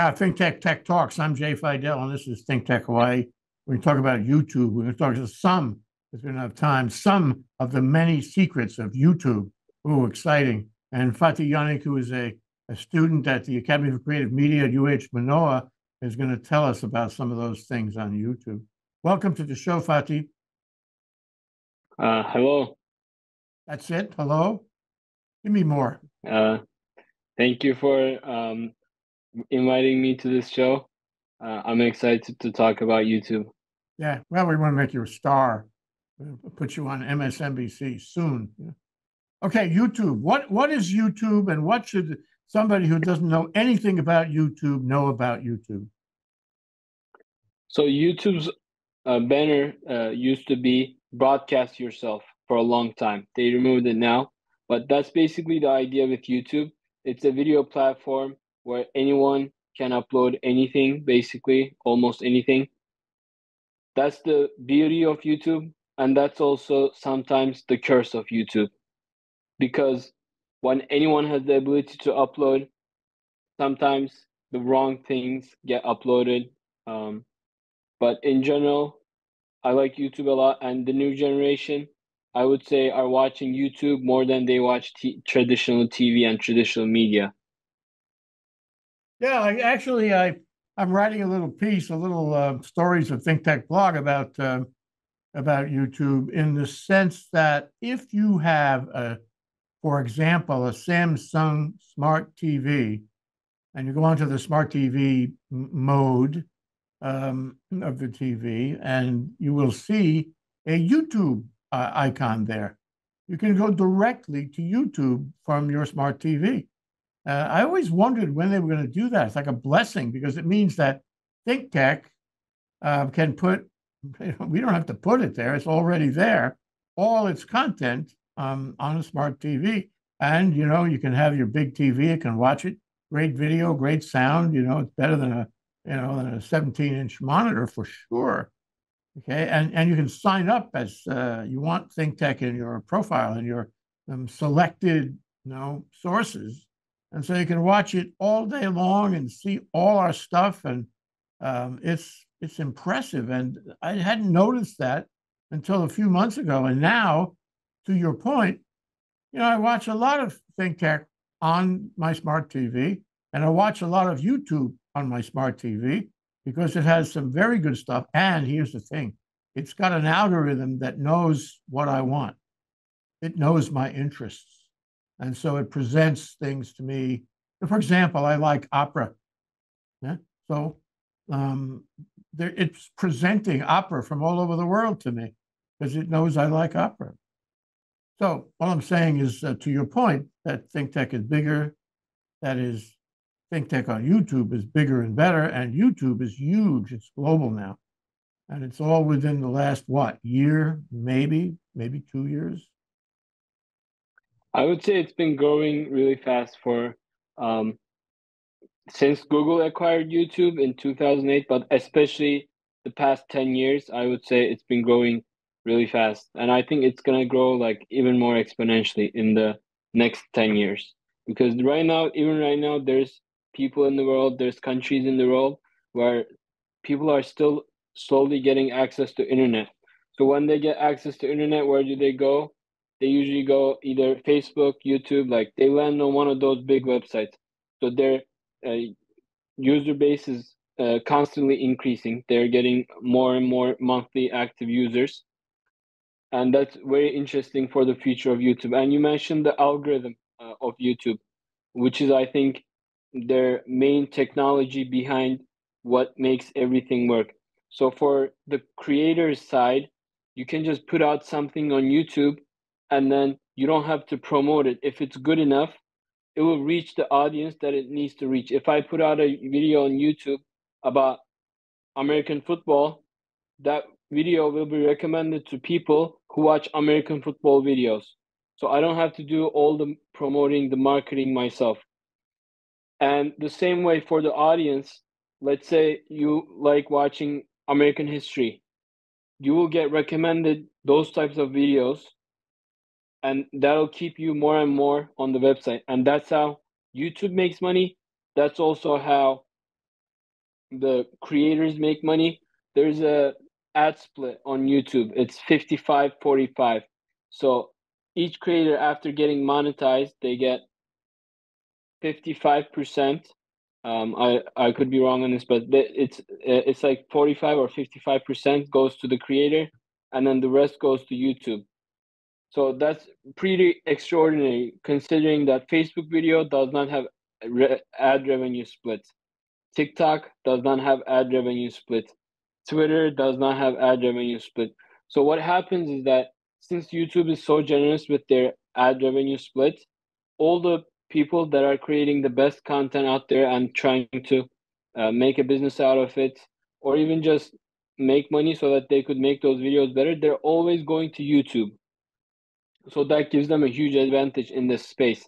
Yeah, Think Tech Tech Talks. I'm Jay Fidell, and this is Think Tech Hawaii. We're going to talk about YouTube. We're going to talk to some, if we don't have time, some of the many secrets of YouTube. Ooh, exciting. And Fatih Yanik, who is a, a student at the Academy for Creative Media at UH Manoa, is going to tell us about some of those things on YouTube. Welcome to the show, Fatih. Uh, hello. That's it. Hello. Give me more. Uh, thank you for um, inviting me to this show. Uh, I'm excited to talk about YouTube. Yeah, well, we want to make you a star. We'll put you on MSNBC soon. Okay, YouTube. What what is YouTube, and what should somebody who doesn't know anything about YouTube know about YouTube? So YouTube's uh, banner uh, used to be broadcast yourself for a long time. They removed it now, but that's basically the idea with YouTube. It's a video platform where anyone can upload anything, basically, almost anything. That's the beauty of YouTube, and that's also sometimes the curse of YouTube. Because when anyone has the ability to upload, sometimes the wrong things get uploaded. Um, but in general, I like YouTube a lot, and the new generation, I would say, are watching YouTube more than they watch t- traditional TV and traditional media. Yeah, I, actually, I I'm writing a little piece, a little uh, stories of Think Tech blog about uh, about YouTube in the sense that if you have a, for example, a Samsung Smart TV, and you go onto the Smart TV mode um, of the TV, and you will see a YouTube uh, icon there. You can go directly to YouTube from your smart TV. Uh, I always wondered when they were going to do that. It's like a blessing because it means that Think Tech uh, can put, we don't have to put it there, it's already there, all its content um, on a smart TV. And, you know, you can have your big TV, you can watch it, great video, great sound, you know, it's better than a, you know, than a 17 inch monitor for sure. Okay. And, and you can sign up as uh, you want Think Tech in your profile and your um, selected, you know, sources and so you can watch it all day long and see all our stuff, and um, it's it's impressive. And I hadn't noticed that until a few months ago. And now, to your point, you know, I watch a lot of Think Tech on my smart TV, and I watch a lot of YouTube on my smart TV because it has some very good stuff. And here's the thing it's got an algorithm that knows what I want, it knows my interests. And so it presents things to me. For example, I like opera. Yeah? So um, there, it's presenting opera from all over the world to me because it knows I like opera. So all I'm saying is, uh, to your point, that Think Tech is bigger. That is, Think Tech on YouTube is bigger and better, and YouTube is huge. It's global now, and it's all within the last what year, maybe, maybe two years. I would say it's been growing really fast for um, since Google acquired YouTube in 2008, but especially the past 10 years, I would say it's been growing really fast. And I think it's going to grow like even more exponentially in the next 10 years. Because right now, even right now, there's people in the world, there's countries in the world where people are still slowly getting access to internet. So when they get access to internet, where do they go? They usually go either Facebook, YouTube, like they land on one of those big websites. So their uh, user base is uh, constantly increasing. They're getting more and more monthly active users. And that's very interesting for the future of YouTube. And you mentioned the algorithm uh, of YouTube, which is, I think, their main technology behind what makes everything work. So for the creator's side, you can just put out something on YouTube and then you don't have to promote it. If it's good enough, it will reach the audience that it needs to reach. If I put out a video on YouTube about American football, that video will be recommended to people who watch American football videos. So I don't have to do all the promoting, the marketing myself. And the same way for the audience, let's say you like watching American history, you will get recommended those types of videos and that'll keep you more and more on the website and that's how youtube makes money that's also how the creators make money. There's a ad split on YouTube. It's 55 45. So each creator after getting monetized, they get 55%. Um, I, I could be wrong on this, but it's it's like 45 or 55% goes to the creator and then the rest goes to YouTube. So that's pretty extraordinary considering that Facebook video does not have re- ad revenue split. TikTok does not have ad revenue split. Twitter does not have ad revenue split. So what happens is that since YouTube is so generous with their ad revenue split, all the people that are creating the best content out there and trying to uh, make a business out of it, or even just make money so that they could make those videos better, they're always going to YouTube. So that gives them a huge advantage in this space.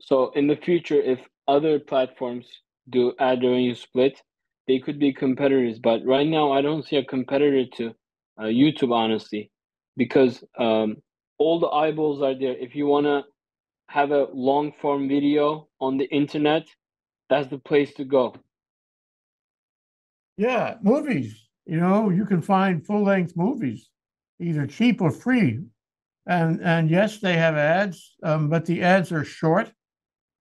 So in the future, if other platforms do ad revenue split, they could be competitors. But right now, I don't see a competitor to uh, YouTube, honestly, because um, all the eyeballs are there. If you want to have a long form video on the internet, that's the place to go. Yeah, movies. You know, you can find full length movies, either cheap or free. And and yes, they have ads, um, but the ads are short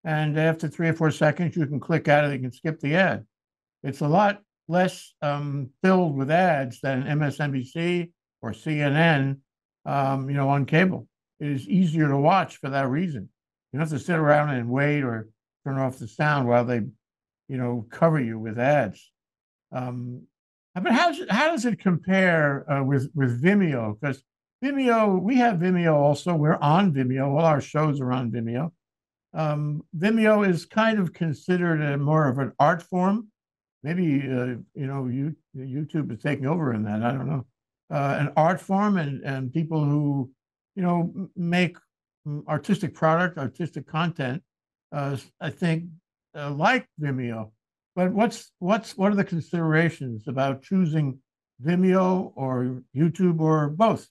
and after three or four seconds, you can click out of it, you can skip the ad. It's a lot less um, filled with ads than MSNBC or CNN, um, you know, on cable. It is easier to watch for that reason. You don't have to sit around and wait or turn off the sound while they, you know, cover you with ads. Um, but how, how does it compare uh, with, with Vimeo? Because Vimeo, we have Vimeo also. We're on Vimeo. All our shows are on Vimeo um, Vimeo is kind of considered a more of an art form. Maybe uh, you know you, YouTube is taking over in that. I don't know. Uh, an art form and and people who you know make artistic product, artistic content. Uh, I think uh, like Vimeo. But what's what's what are the considerations about choosing Vimeo or YouTube or both?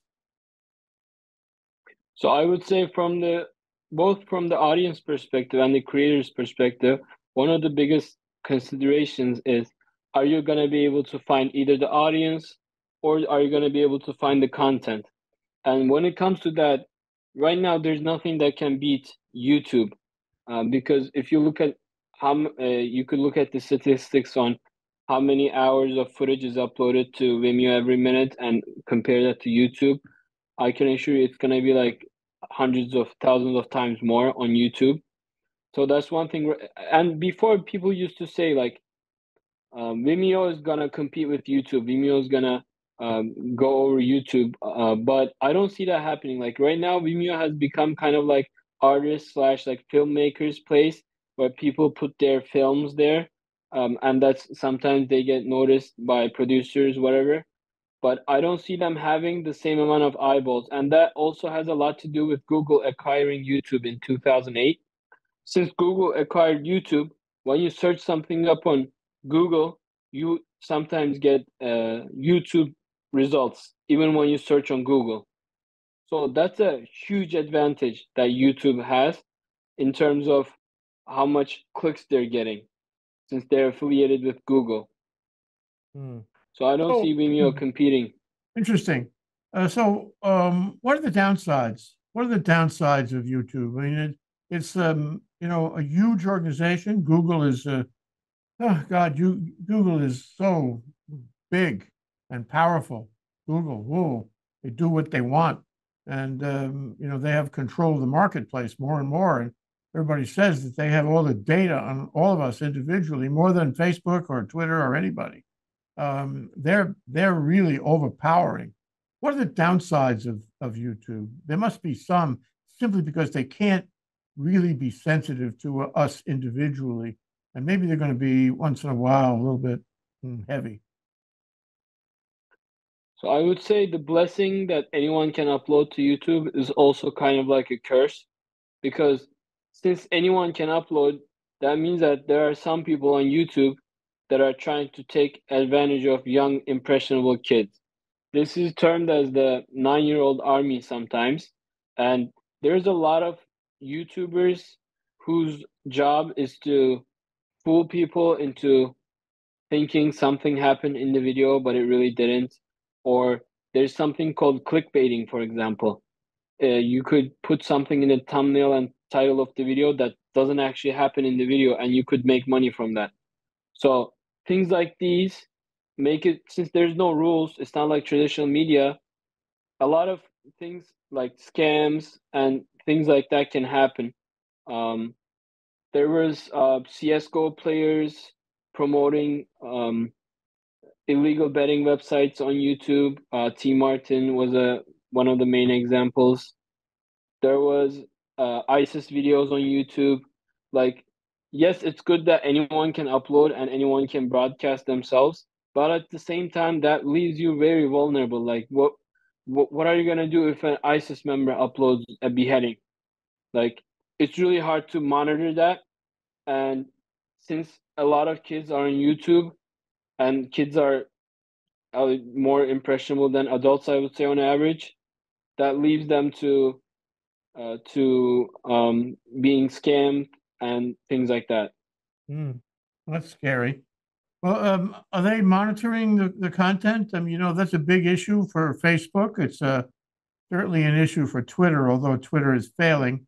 So I would say from the both from the audience perspective and the creator's perspective, one of the biggest considerations is are you going to be able to find either the audience or are you going to be able to find the content? And when it comes to that, right now there's nothing that can beat YouTube uh, because if you look at how uh, you could look at the statistics on how many hours of footage is uploaded to Vimeo every minute and compare that to YouTube, I can assure you it's going to be like hundreds of thousands of times more on YouTube. So that's one thing. And before people used to say like, um, Vimeo is gonna compete with YouTube. Vimeo is gonna um, go over YouTube, uh, but I don't see that happening. Like right now, Vimeo has become kind of like artist slash like filmmakers place where people put their films there, um, and that's sometimes they get noticed by producers, whatever but I don't see them having the same amount of eyeballs. And that also has a lot to do with Google acquiring YouTube in 2008. Since Google acquired YouTube, when you search something up on Google, you sometimes get uh, YouTube results, even when you search on Google. So that's a huge advantage that YouTube has in terms of how much clicks they're getting since they're affiliated with Google. Hmm. So I don't oh, see Vimeo hmm. competing. Interesting. Uh, so, um, what are the downsides? What are the downsides of YouTube? I mean, it, it's um, you know a huge organization. Google is, uh, oh God, you Google is so big and powerful. Google, whoa, they do what they want, and um, you know they have control of the marketplace more and more. And everybody says that they have all the data on all of us individually, more than Facebook or Twitter or anybody um, they're they're really overpowering. What are the downsides of of YouTube? There must be some, simply because they can't really be sensitive to us individually, and maybe they're going to be once in a while a little bit hmm, heavy. So I would say the blessing that anyone can upload to YouTube is also kind of like a curse, because since anyone can upload, that means that there are some people on YouTube that are trying to take advantage of young, impressionable kids. This is termed as the nine year old army sometimes. And there's a lot of YouTubers whose job is to fool people into thinking something happened in the video, but it really didn't. Or there's something called clickbaiting, for example. Uh, you could put something in the thumbnail and title of the video that doesn't actually happen in the video, and you could make money from that. So things like these make it since there's no rules. It's not like traditional media. A lot of things like scams and things like that can happen. Um, there was uh, CS:GO players promoting um, illegal betting websites on YouTube. Uh, Martin was a one of the main examples. There was uh, ISIS videos on YouTube. Like, yes, it's good that anyone can upload and anyone can broadcast themselves, but at the same time, that leaves you very vulnerable. Like, what what, what are you gonna do if an ISIS member uploads a beheading? Like, it's really hard to monitor that, and since a lot of kids are on YouTube, and kids are uh, more impressionable than adults, I would say on average, that leaves them to uh, to um, being scammed and things like that. Mm, that's scary. Well, um, are they monitoring the, the content? I mean, you know, that's a big issue for Facebook. It's uh, certainly an issue for Twitter, although Twitter is failing.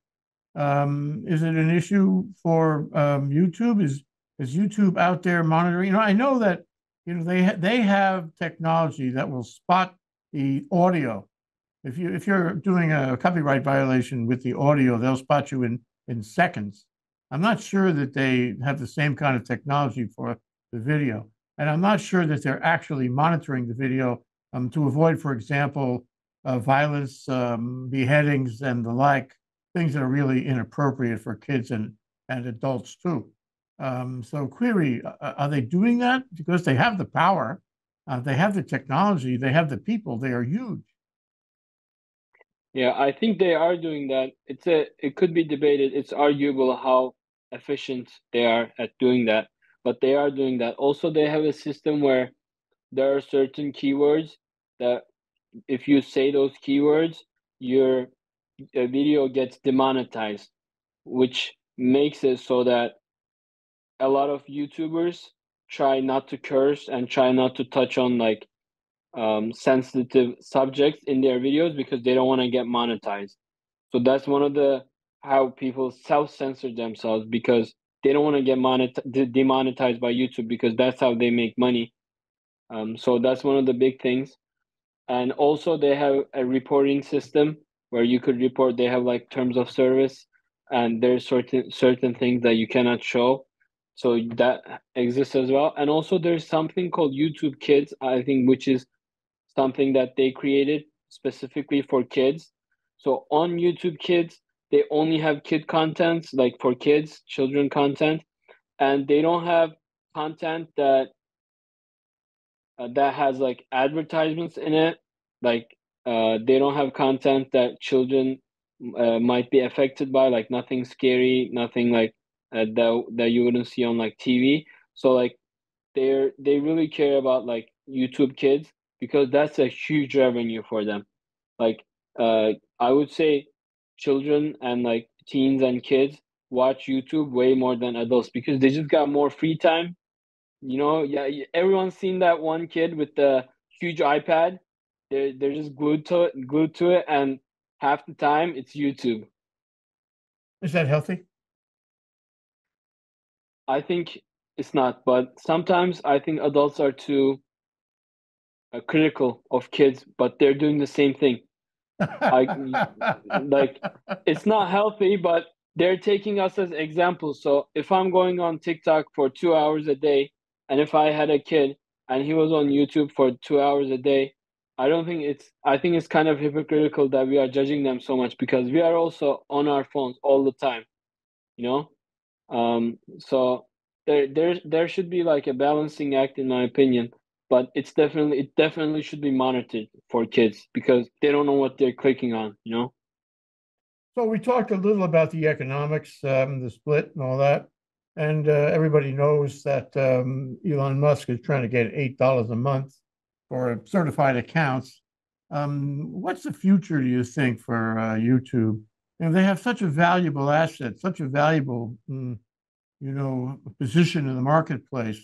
Um, is it an issue for um, YouTube? Is is YouTube out there monitoring? You know, I know that you know they ha- they have technology that will spot the audio. If you if you're doing a copyright violation with the audio, they'll spot you in in seconds. I'm not sure that they have the same kind of technology for the video. And I'm not sure that they're actually monitoring the video um, to avoid, for example, uh, violence, um, beheadings, and the like, things that are really inappropriate for kids and, and adults too. Um, so, query uh, are they doing that? Because they have the power, uh, they have the technology, they have the people, they are huge. Yeah, I think they are doing that. It's a it could be debated. It's arguable how efficient they are at doing that but they are doing that. Also, they have a system where there are certain keywords that if you say those keywords, your video gets demonetized, which makes it so that a lot of YouTubers try not to curse and try not to touch on like um, sensitive subjects in their videos because they don't want to get monetized. So that's one of the how people self censor themselves because they don't want to get monet- demonetized by YouTube because that's how they make money. Um, so that's one of the big things. And also, they have a reporting system where you could report. They have like terms of service, and there's certain certain things that you cannot show. So that exists as well. And also, there's something called YouTube Kids, I think, which is something that they created specifically for kids. So on YouTube Kids, they only have kid content like for kids children content. And they don't have content that uh, that has like advertisements in it. Like uh, they don't have content that children uh, might be affected by like nothing scary nothing like uh, that that you wouldn't see on like tv so like they're they really care about like youtube kids because that's a huge revenue for them like uh i would say children and like teens and kids watch YouTube way more than adults because they just got more free time. You know, yeah, everyone's seen that one kid with the huge iPad. They're they're just glued to it, glued to it, and half the time it's YouTube. Is that healthy? I think it's not, but sometimes I think adults are too critical of kids, but they're doing the same thing. I like it's not healthy, but they're taking us as examples. So if I'm going on TikTok for two hours a day, and if I had a kid and he was on YouTube for two hours a day, I don't think it's I think it's kind of hypocritical that we are judging them so much because we are also on our phones all the time, you know? Um so there there there should be like a balancing act in my opinion but it's definitely it definitely should be monitored for kids because they don't know what they're clicking on you know? So we talked a little about the economics um, the split and all that and uh, everybody knows that um, elon musk is trying to get eight dollars a month for certified accounts. Um, what's the future do you think for uh, youtube? And they have such a valuable asset such a valuable mm, you know position in the marketplace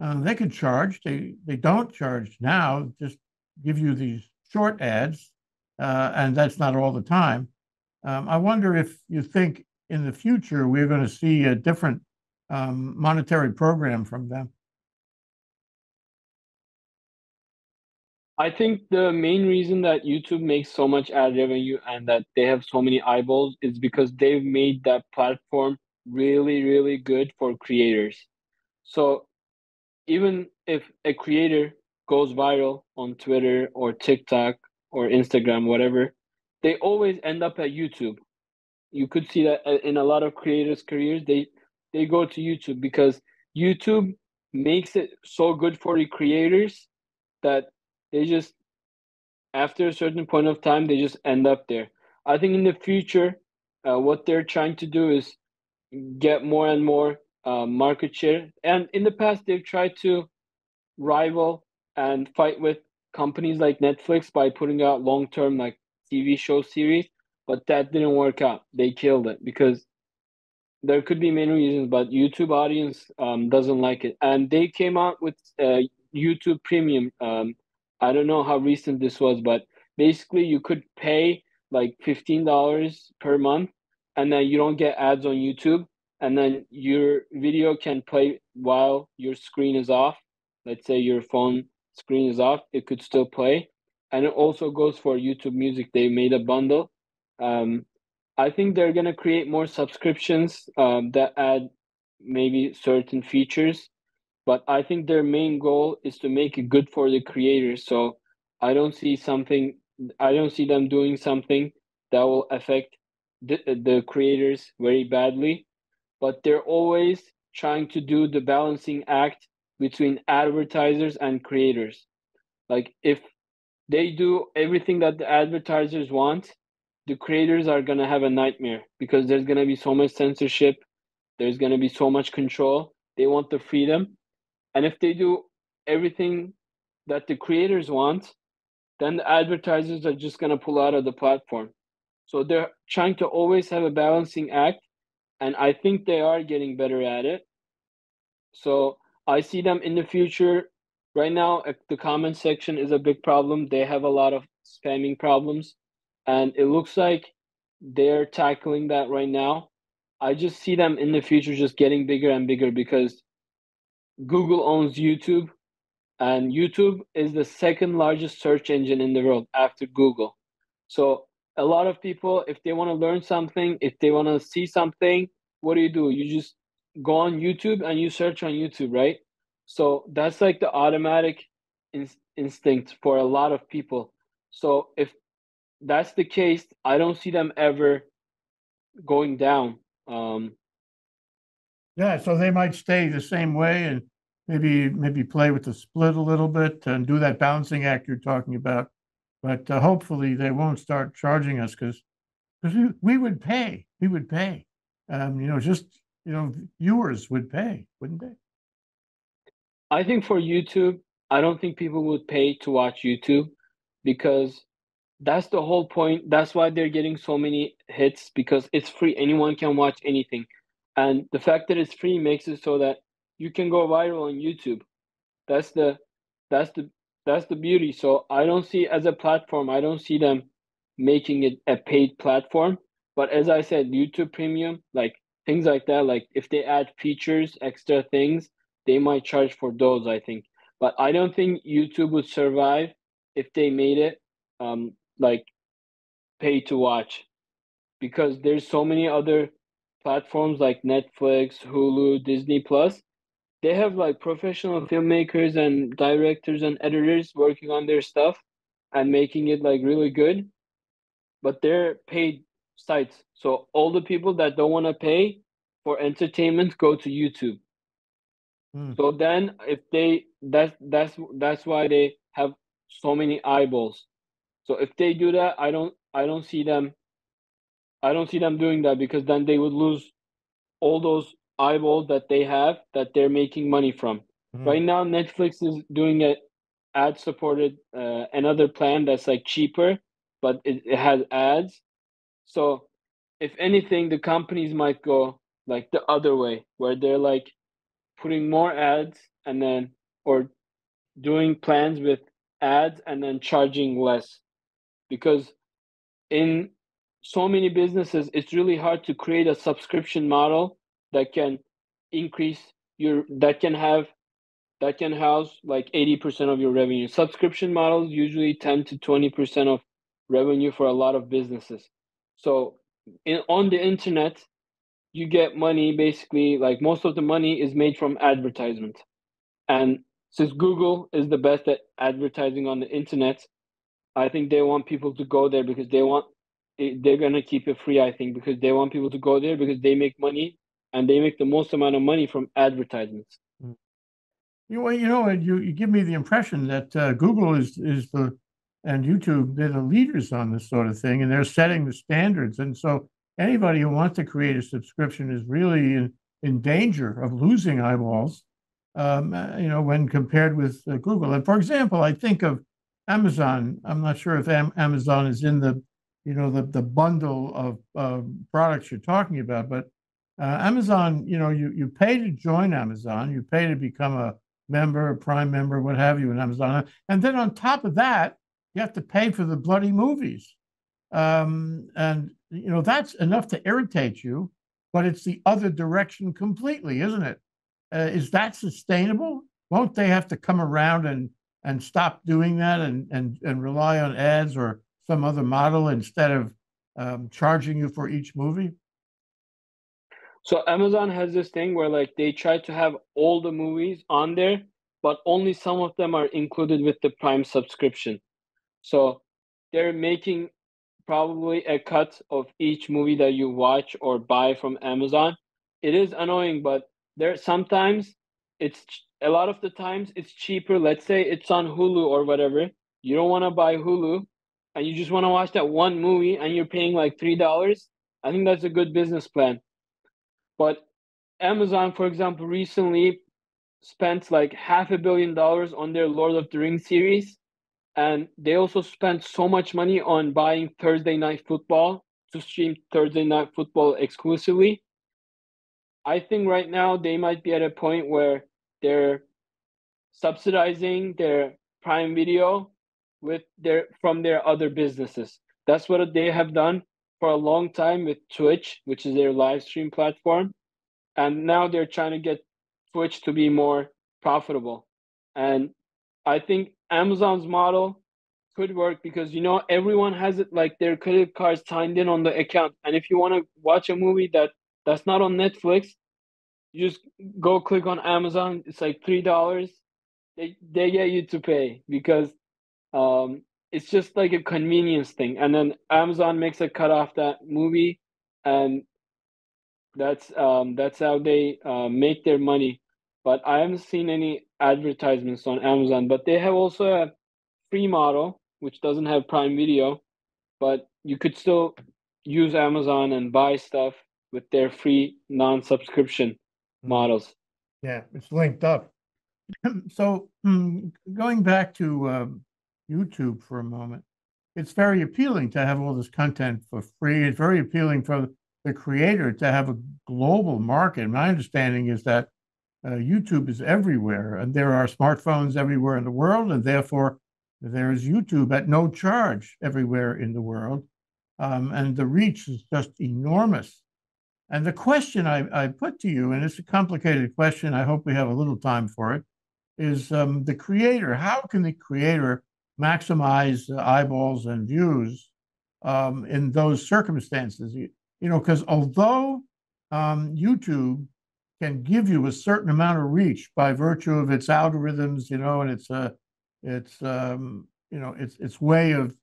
uh, they could charge. They they don't charge now. Just give you these short ads, uh, and that's not all the time. Um, I wonder if you think in the future we're going to see a different um, monetary program from them. I think the main reason that YouTube makes so much ad revenue and that they have so many eyeballs is because they've made that platform really, really good for creators. So even if a creator goes viral on Twitter or TikTok or Instagram, whatever, they always end up at YouTube. You could see that in a lot of creators' careers, they they go to YouTube because YouTube makes it so good for the creators that they just after a certain point of time they just end up there. I think in the future, uh, what they're trying to do is get more and more uh, market share. And in the past, they've tried to rival and fight with companies like Netflix by putting out long term like TV show series, but that didn't work out. They killed it because there could be many reasons, but YouTube audience um, doesn't like it, and they came out with uh, YouTube Premium. Um, I don't know how recent this was, but basically you could pay like fifteen dollars per month, and then you don't get ads on YouTube, and then your video can play while your screen is off. Let's say your phone screen is off, it could still play. And it also goes for YouTube Music. They made a bundle. Um, I think they're gonna create more subscriptions um, that add maybe certain features, but I think their main goal is to make it good for the creators. So I don't see something. I don't see them doing something that will affect the, the creators very badly but they're always trying to do the balancing act between advertisers and creators. Like if they do everything that the advertisers want, the creators are going to have a nightmare because there's going to be so much censorship, there's going to be so much control. They want the freedom. And if they do everything that the creators want, then the advertisers are just going to pull out of the platform. So they're trying to always have a balancing act and I think they are getting better at it. So I see them in the future. Right now, the comment section is a big problem. They have a lot of spamming problems, and it looks like they're tackling that right now. I just see them in the future just getting bigger and bigger because Google owns YouTube, and YouTube is the second largest search engine in the world after Google. So a lot of people if they want to learn something if they want to see something what do you do? You just go on youtube and you search on youtube right? So that's like the automatic in- instinct for a lot of people. So if that's the case i don't see them ever going down um. Yeah so they might stay the same way and maybe maybe play with the split a little bit and do that balancing act you're talking about but uh, hopefully they won't start charging us because because we, we would pay. We would pay. Um, you know, just you know, viewers would pay, wouldn't they? I think for YouTube, I don't think people would pay to watch YouTube because that's the whole point. That's why they're getting so many hits because it's free. Anyone can watch anything. And the fact that it's free makes it so that you can go viral on YouTube. That's the that's the that's the beauty. So I don't see as a platform, I don't see them making it a paid platform. But as I said, YouTube Premium, like things like that, like if they add features, extra things, they might charge for those, I think. But I don't think YouTube would survive if they made it um like pay to watch because there's so many other platforms like Netflix, Hulu, Disney Plus they have like professional filmmakers and directors and editors working on their stuff and making it like really good but they're paid sites. So all the people that don't want to pay for entertainment go to youtube. Mm. so then if they that's that's that's why they have so many eyeballs. So if they do that i don't i don't see them i don't see them doing that because then they would lose all those eyeballs that they have that they're making money from. Mm-hmm. Right now, Netflix is doing a ad supported uh, another plan that's like cheaper, but it, it has ads. So, if anything, the companies might go like the other way, where they're like putting more ads and then or doing plans with ads and then charging less because in so many businesses it's really hard to create a subscription model that can increase your that can have that can house like 80% of your revenue. Subscription models usually 10 to 20% of revenue for a lot of businesses. So in, on the internet you get money basically like most of the money is made from advertisement. And since google is the best at advertising on the internet i think they want people to go there because they want eh, they're going to keep it free i think because they want people to go there because they make money and they make the most amount of money from advertisements You you know, you, you give me the impression that uh, Google is is the and YouTube they're the leaders on this sort of thing, and they're setting the standards. And so anybody who wants to create a subscription is really in, in danger of losing eyeballs. Um, uh, you know, when compared with uh, Google. And for example, I think of Amazon. I'm not sure if Am- Amazon is in the you know the the bundle of uh, products you're talking about, but uh, Amazon, you know, you you pay to join Amazon, you pay to become a member, a Prime member, what have you, in Amazon, and then on top of that, you have to pay for the bloody movies, um, and you know that's enough to irritate you. But it's the other direction completely, isn't it? Uh, is that sustainable? Won't they have to come around and and stop doing that and and and rely on ads or some other model instead of um, charging you for each movie? So Amazon has this thing where like they try to have all the movies on there, but only some of them are included with the Prime subscription. So they're making probably a cut of each movie that you watch or buy from Amazon. It is annoying, but there sometimes it's a lot of the times it's cheaper. Let's say it's on Hulu or whatever. You don't want to buy Hulu and you just want to watch that one movie and you're paying like $3. I think that's a good business plan. But Amazon, for example, recently spent like half a billion dollars on their Lord of the Rings series. And they also spent so much money on buying Thursday Night Football to stream Thursday Night Football exclusively. I think right now they might be at a point where they're subsidizing their Prime Video with their from their other businesses. That's what they have done for a long time with Twitch, which is their live stream platform. And now they're trying to get Twitch to be more profitable. And I think Amazon's model could work because you know everyone has it like their credit cards signed in on the account. And if you want to watch a movie that that's not on Netflix, you just go click on Amazon. It's like three dollars. They they get you to pay because um, it's just like a convenience thing. And then Amazon makes a cut off that movie, and that's um, that's how they uh, make their money. But I haven't seen any advertisements on Amazon. But they have also a free model which doesn't have Prime Video, but you could still use Amazon and buy stuff with their free non-subscription models. Yeah, it's linked up. so mm, going back to um, YouTube for a moment, it's very appealing to have all this content for free. It's very appealing for the creator to have a global market. My understanding is that uh, YouTube is everywhere, and there are smartphones everywhere in the world, and therefore there is YouTube at no charge everywhere in the world, um, and the reach is just enormous. And the question I, I, put to you, and it's a complicated question, I hope we have a little time for it, is um, the creator. How can the creator maximize eyeballs and views um, in those circumstances? You, you know, because although um, YouTube can give you a certain amount of reach by virtue of its algorithms, you know, and its uh, its um, you know its its way of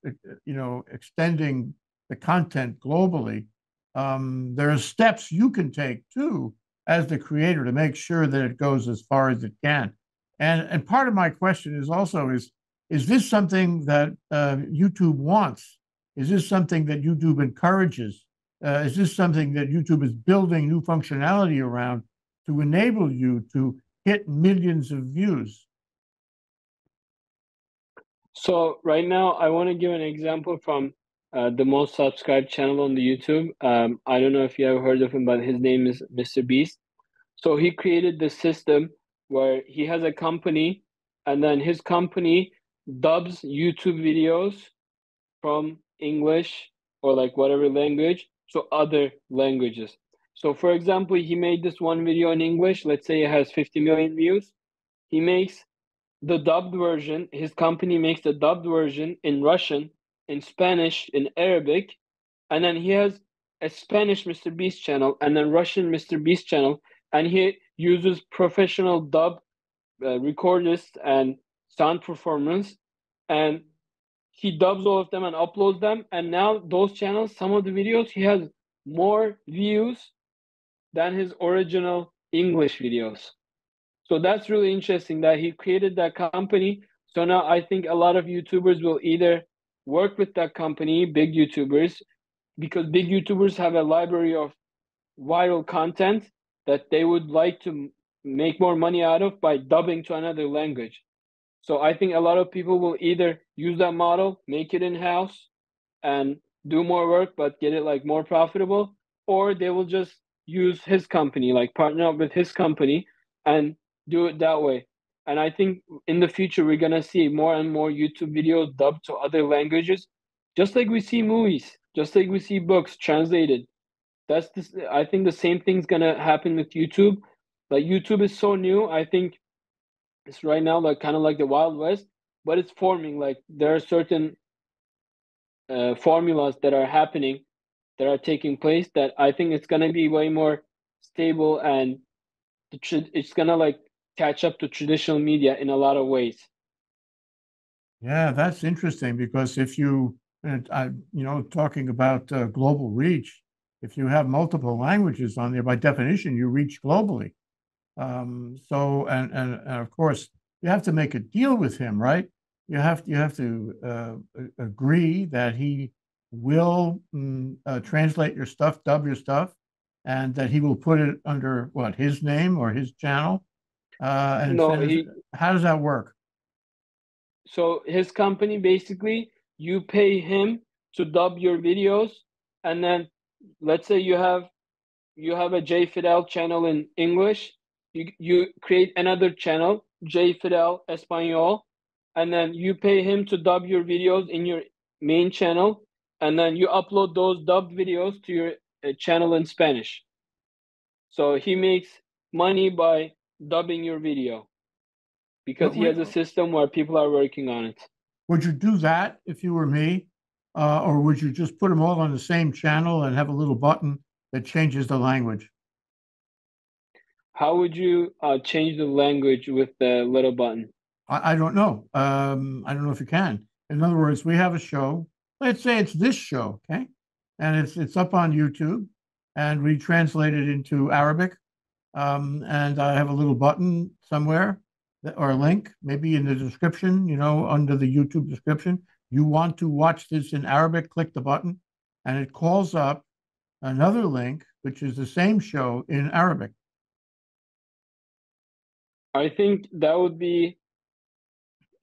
you know extending the content globally. Um, there are steps you can take too as the creator to make sure that it goes as far as it can. And and part of my question is also is is this something that uh, YouTube wants? Is this something that YouTube encourages? Uh, is this something that YouTube is building new functionality around to enable you to hit millions of views? So right now, I want to give an example from uh, the most subscribed channel on the YouTube. Um, I don't know if you have heard of him, but his name is Mr. Beast. So he created this system where he has a company and then his company dubs YouTube videos from English or like whatever language to other languages. So for example, he made this one video in English, let's say it has 50 million views. He makes the dubbed version, his company makes the dubbed version in Russian, in Spanish, in Arabic, and then he has a Spanish Mr. Beast channel and then Russian Mr. Beast channel, and he uses professional dub uh, recordists and sound performance, and he dubs all of them and uploads them. And now those channels, some of the videos, he has more views than his original English videos. So that's really interesting that he created that company. So now I think a lot of YouTubers will either work with that company, big YouTubers, because big YouTubers have a library of viral content that they would like to make more money out of by dubbing to another language. So I think a lot of people will either use that model, make it in house, and do more work, but get it like more profitable, or they will just use his company, like partner up with his company and do it that way. And I think in the future we're gonna see more and more YouTube videos dubbed to other languages, just like we see movies, just like we see books translated. That's this. I think the same thing's gonna happen with YouTube. Like YouTube is so new. I think it's right now like kind of like the Wild West, but it's forming. Like there are certain uh, formulas that are happening, that are taking place. That I think it's gonna be way more stable and it's gonna like catch up to traditional media in a lot of ways. Yeah, that's interesting because if you, and I, you know, talking about uh, global reach, if you have multiple languages on there, by definition, you reach globally. Um, so, and, and, and of course, you have to make a deal with him, right? You have to, you have to uh, agree that he will mm, uh, translate your stuff, dub your stuff, and that he will put it under what his name or his channel, uh, and no, he, how does that work? So his company basically, you pay him to dub your videos, and then let's say you have you have a Jay Fidell channel in English, you you create another channel, Jay Fidell Espanol, and then you pay him to dub your videos in your main channel, and then you upload those dubbed videos to your uh, channel in Spanish. So he makes money by dubbing your video because he has a system where people are working on it. Would you do that if you were me? Uh, or would you just put them all on the same channel and have a little button that changes the language? How would you uh, change the language with the little button? I, I don't know. Um, I don't know if you can. In other words, we have a show. Let's say it's this show, okay? And it's it's up on YouTube, and we translate it into Arabic um, and I have a little button somewhere or a link, maybe in the description, you know, under the YouTube description. You want to watch this in Arabic, click the button, and it calls up another link, which is the same show in Arabic. I think that would be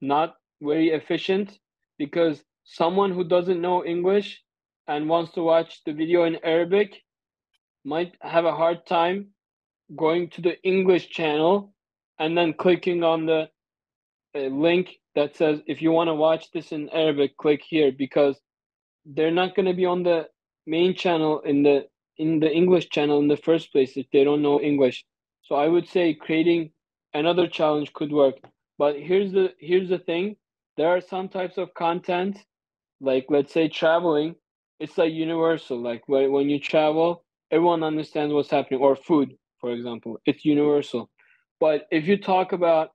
not very efficient because someone who doesn't know English and wants to watch the video in Arabic might have a hard time going to the English channel and then clicking on the uh, link that says if you want to watch this in Arabic, click here because they're not going to be on the main channel in the in the English channel in the first place if they don't know English. So I would say creating another challenge could work. But here's the here's the thing. There are some types of content, like let's say traveling, it's like universal. Like when, when you travel, everyone understands what's happening, or food for example. It's universal. But if you talk about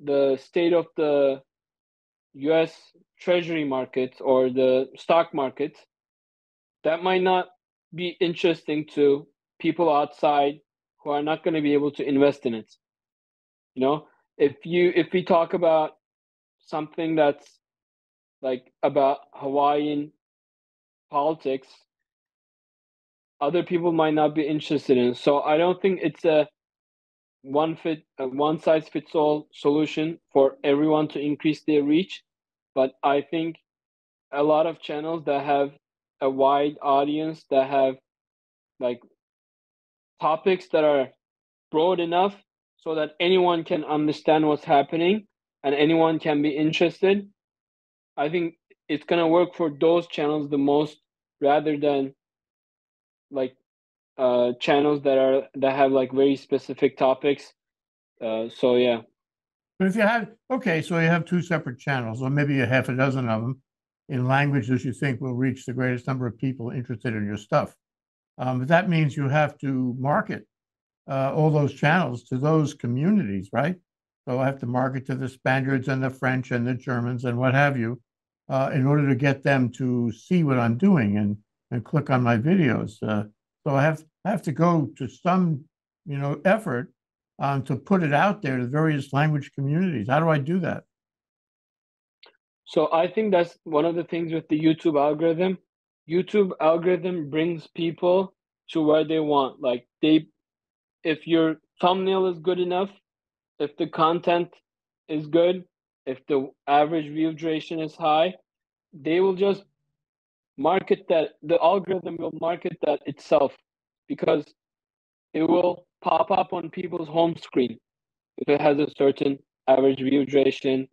the state of the US treasury market or the stock market, that might not be interesting to people outside who are not going to be able to invest in it. You know, if you if we talk about something that's like about Hawaiian politics, other people might not be interested in. So I don't think it's a one fit a one size fits all solution for everyone to increase their reach. But I think a lot of channels that have a wide audience that have like topics that are broad enough so that anyone can understand what's happening and anyone can be interested, I think it's gonna work for those channels the most rather than like uh channels that are that have like very specific topics. Uh so yeah. But if you have, okay, so you have two separate channels, or maybe a half a dozen of them in languages you think will reach the greatest number of people interested in your stuff. Um, but that means you have to market uh, all those channels to those communities, right? So I have to market to the Spaniards and the French and the Germans and what have you, uh, in order to get them to see what I'm doing and and click on my videos. Uh, so I have I have to go to some you know effort um, to put it out there to various language communities. How do I do that? So I think that's one of the things with the YouTube algorithm. YouTube algorithm brings people to where they want. Like they, if your thumbnail is good enough, if the content is good, if the average view duration is high, they will just market that. The algorithm will market that itself because it will pop up on people's home screen if it has a certain average view duration,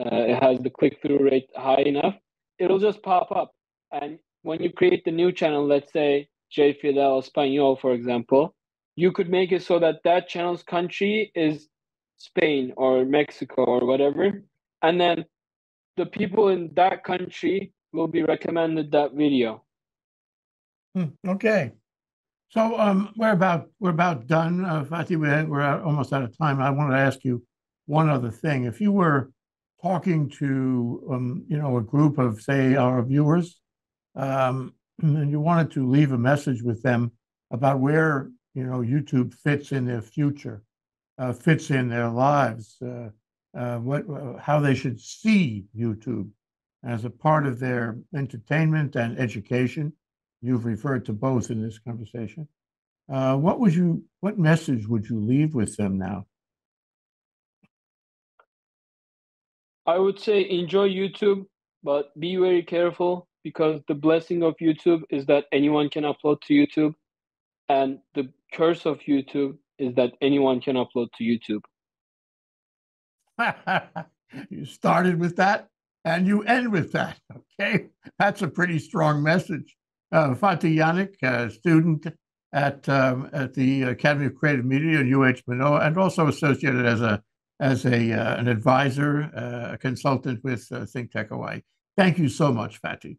uh, it has the click through rate high enough, it'll just pop up. And when you create the new channel, let's say Jay Fidell Espanol, for example, you could make it so that that channel's country is Spain or Mexico or whatever. And then the people in that country will be recommended that video. Hmm, okay. So um, we're about we're about done. Uh, Fatih, We're, we're almost out of time. I wanted to ask you one other thing. If you were talking to um, you know a group of say our viewers, um, and you wanted to leave a message with them about where you know YouTube fits in their future, uh, fits in their lives, uh, uh what uh, how they should see YouTube as a part of their entertainment and education You've referred to both in this conversation. Uh, what would you, what message would you leave with them now? I would say enjoy YouTube, but be very careful because the blessing of YouTube is that anyone can upload to YouTube, and the curse of YouTube is that anyone can upload to YouTube. you started with that and you end with that. Okay. That's a pretty strong message uh, Fatih Yanik, a student at um, at the Academy of Creative Media at UH Manoa, and also associated as a as a uh, an advisor, uh, a consultant with uh, Think Tech Hawaii. Thank you so much, Fatih.